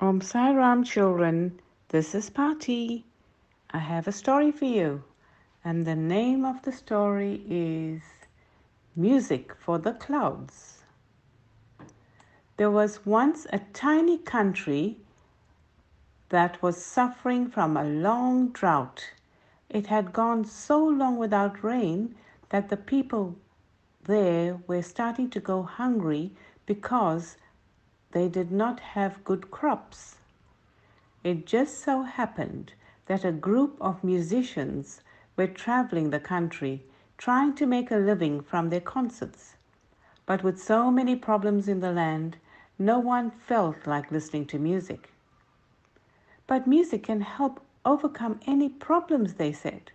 Om Sai Ram children, this is Paati. I have a story for you, and the name of the story is Music for the Clouds. There was once a tiny country that was suffering from a long drought. It had gone so long without rain that the people there were starting to go hungry because they did not have good crops. It just so happened that a group of musicians were traveling the country trying to make a living from their concerts. But with so many problems in the land, no one felt like listening to music. But music can help overcome any problems, they said.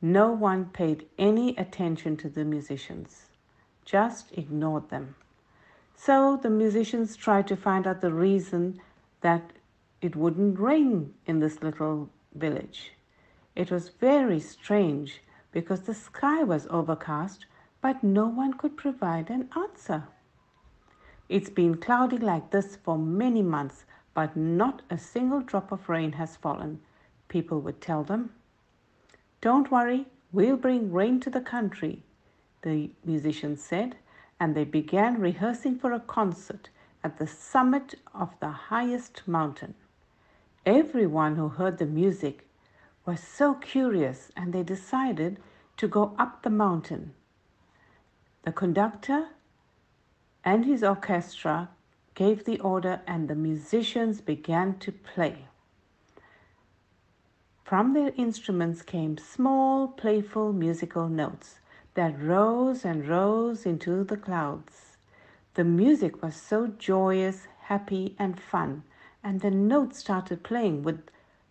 No one paid any attention to the musicians, just ignored them. So the musicians tried to find out the reason that it wouldn't rain in this little village. It was very strange because the sky was overcast, but no one could provide an answer. It's been cloudy like this for many months, but not a single drop of rain has fallen, people would tell them. Don't worry, we'll bring rain to the country, the musicians said and they began rehearsing for a concert at the summit of the highest mountain. Everyone who heard the music was so curious and they decided to go up the mountain. The conductor and his orchestra gave the order and the musicians began to play. From their instruments came small, playful musical notes that rose and rose into the clouds. The music was so joyous, happy, and fun, and the notes started playing with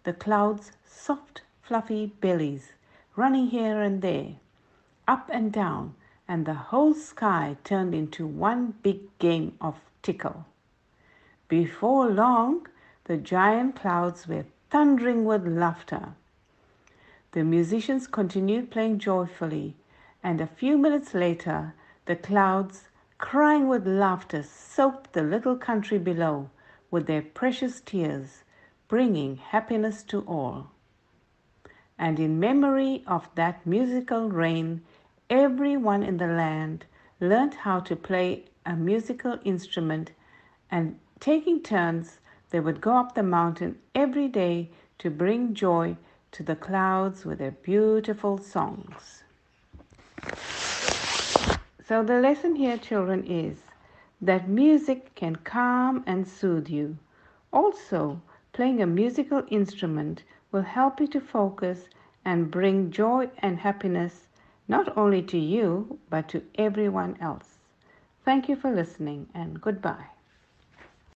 the clouds' soft, fluffy bellies running here and there, up and down, and the whole sky turned into one big game of tickle. Before long, the giant clouds were thundering with laughter. The musicians continued playing joyfully, and a few minutes later the clouds, crying with laughter, soaked the little country below with their precious tears, bringing happiness to all. And in memory of that musical rain, everyone in the land learned how to play a musical instrument, and taking turns, they would go up the mountain every day to bring joy to the clouds with their beautiful songs. So the lesson here, children, is that music can calm and soothe you. Also, playing a musical instrument will help you to focus and bring joy and happiness not only to you but to everyone else. Thank you for listening and goodbye.